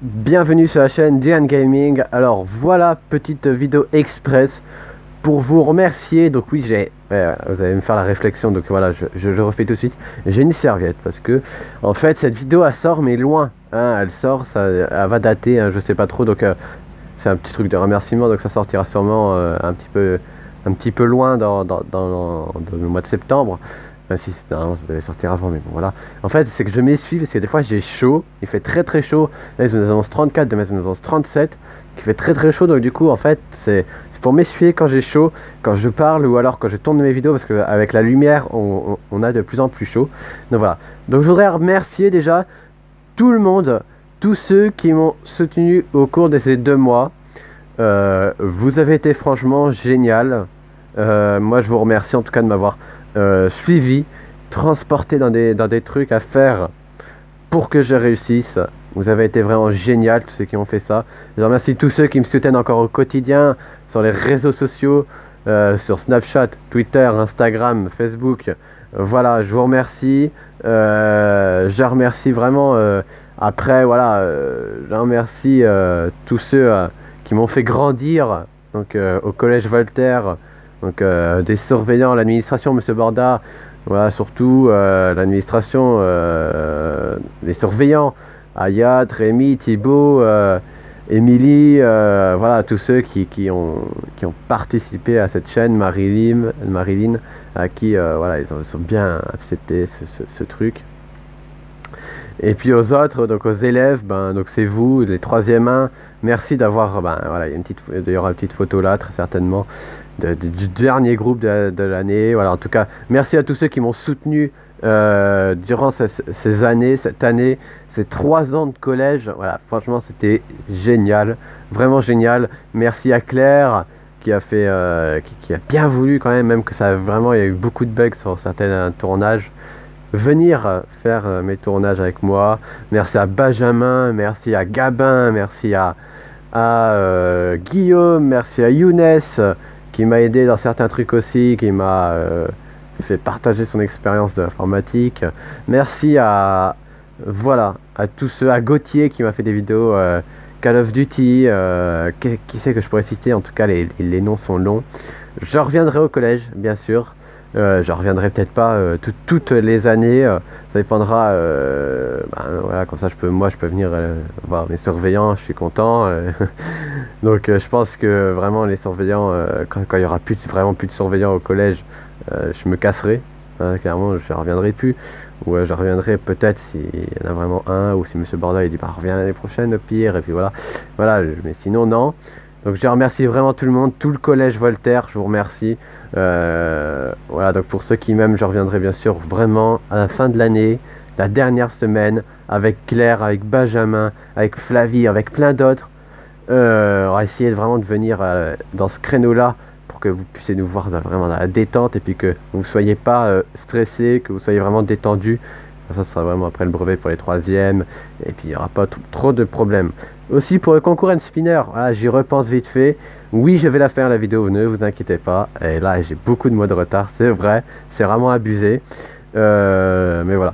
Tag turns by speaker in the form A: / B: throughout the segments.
A: Bienvenue sur la chaîne Diane Gaming. Alors voilà, petite vidéo express pour vous remercier. Donc oui, j'ai, vous allez me faire la réflexion, donc voilà, je, le refais tout de suite. J'ai une serviette parce que en fait cette vidéo elle sort mais loin. Hein, elle sort, ça, elle va dater, hein, je sais pas trop. Donc euh, c'est un petit truc de remerciement, donc ça sortira sûrement euh, un petit peu, un petit peu loin dans, dans le mois de septembre. Si, ça devait sortir avant, mais bon, voilà. En fait, c'est que je m'essuie parce que des fois j'ai chaud, il fait très très chaud. Là, ils nous annoncent 34, demain ils nous annoncent 37, qui fait très très chaud. Donc, du coup, en fait, c'est pour m'essuyer quand j'ai chaud, quand je parle ou alors quand je tourne mes vidéos parce qu'avec la lumière, on, on, a de plus en plus chaud. Donc, voilà. Donc, je voudrais remercier déjà tout le monde, tous ceux qui m'ont soutenu au cours de ces deux mois. Euh, vous avez été franchement génial. Euh, moi, je vous remercie en tout cas de m'avoir euh, suivi, transporté dans des, dans des trucs à faire pour que je réussisse. Vous avez été vraiment génial, tous ceux qui ont fait ça. Je remercie tous ceux qui me soutiennent encore au quotidien sur les réseaux sociaux, euh, sur Snapchat, Twitter, Instagram, Facebook. voilà, je vous remercie. Euh, je remercie vraiment. après, voilà, je remercie tous ceux qui m'ont fait grandir. Donc, au collège Voltaire, donc euh, des surveillants, l'administration, Monsieur Borda, voilà, surtout euh, l'administration, euh, les surveillants, Ayat, Rémi, Thibault, Émilie, voilà, tous ceux qui, qui, ont, qui ont participé à cette chaîne, Marilyn, Marilyn à qui, voilà, ils ont, bien accepté ce, ce, truc. Et puis aux autres, donc aux élèves, ben, donc c'est vous, les troisième 1, merci d'avoir, ben, voilà, il y, une petite, il aura une petite photo là, très certainement du dernier groupe de, l'année. Voilà, en tout cas, merci à tous ceux qui m'ont soutenu euh, durant ces, années, cette année, ces trois ans de collège. Voilà, franchement, c'était génial, vraiment génial. Merci à Claire qui a fait, euh, qui, a bien voulu quand même, même que ça vraiment, il y a eu beaucoup de bugs sur certains tournages. Venir faire euh, mes tournages avec moi. Merci à Benjamin, merci à Gabin, merci à, à Guillaume, merci à Younes qui m'a aidé dans certains trucs aussi, qui m'a euh, fait partager son expérience de l'informatique. Merci à voilà à tous ceux, à Gauthier qui m'a fait des vidéos euh, Call of Duty. Euh, qui, qui c'est que je pourrais citer? En tout cas, les, les, noms sont longs. Je reviendrai au collège, bien sûr. Euh, je reviendrai peut-être pas euh, toutes les années. Euh, ça dépendra. Ben, voilà, comme ça, je peux, moi, je peux venir voir mes surveillants. Je suis content. Donc, je pense que vraiment les surveillants, quand, il y aura plus vraiment plus de surveillants au collège, je me casserai. Hein, clairement, je ne reviendrai plus. Ou je reviendrai peut-être s'il y en a vraiment un, ou si Monsieur Borda il dit bah reviens l'année prochaine au pire, et puis voilà. Voilà, mais sinon non. Donc je remercie vraiment tout le monde, tout le collège Voltaire, je vous remercie. Euh, voilà, donc pour ceux qui m'aiment, je reviendrai bien sûr vraiment à la fin de l'année, la dernière semaine, avec Claire, avec Benjamin, avec Flavie, avec plein d'autres. Euh, on va essayer vraiment de venir euh, dans ce créneau-là pour que vous puissiez nous voir vraiment dans la détente et puis que vous ne soyez pas stressé, que vous soyez vraiment détendu. Ça, sera vraiment après le brevet pour les troisièmes et puis il n'y aura pas trop de problèmes. Aussi pour le concours and spinner, j'y repense vite fait. Oui, je vais la faire la vidéo, ne vous inquiétez pas. Et là, j'ai beaucoup de mois de retard, c'est vrai. C'est vraiment abusé. Euh, mais voilà.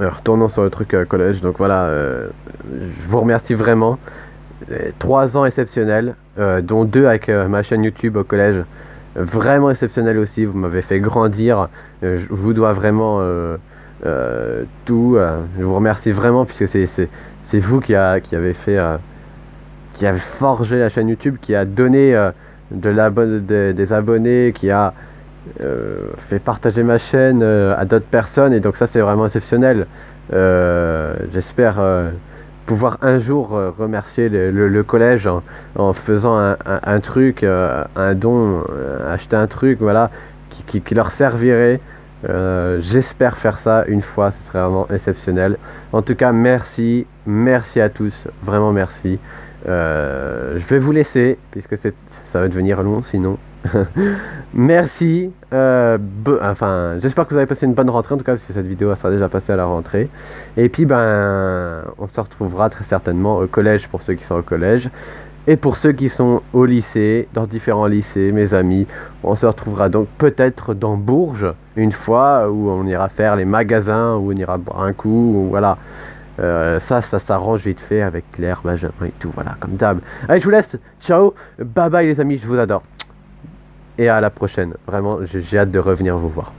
A: Alors, retournons sur le truc euh, collège. Donc voilà, euh, je vous remercie vraiment. Trois ans exceptionnels, dont deux avec ma chaîne YouTube au collège. Vraiment exceptionnel aussi, vous m'avez fait grandir. je vous dois vraiment tout. je vous remercie vraiment puisque c'est vous qui, a, qui avez fait, euh, qui avez forgé la chaîne YouTube, qui a donné euh, de des abonnés, qui a euh, fait partager ma chaîne à d'autres personnes. Et donc ça, c'est vraiment exceptionnel. J'espère pouvoir un jour remercier le, collège en, faisant un, truc, un don, acheter un truc, voilà, qui, qui leur servirait. Euh, j'espère faire ça une fois, ce serait vraiment exceptionnel. En tout cas, merci, merci à tous, vraiment merci. Euh, je vais vous laisser, puisque ça va devenir long sinon. merci. Euh, enfin, j'espère que vous avez passé une bonne rentrée, en tout cas, parce que cette vidéo sera déjà passée à la rentrée. Et puis, ben, on se retrouvera très certainement au collège pour ceux qui sont au collège. Et pour ceux qui sont au lycée, dans différents lycées, mes amis, on se retrouvera donc peut-être dans Bourges une fois où on ira faire les magasins, où on ira boire un coup, ou voilà. Euh, ça, ça s'arrange vite fait avec Claire, Benjamin et tout, voilà, comme d'hab. Allez, je vous laisse. Ciao. Bye bye, les amis. Je vous adore. Et à la prochaine. Vraiment, j'ai hâte de revenir vous voir.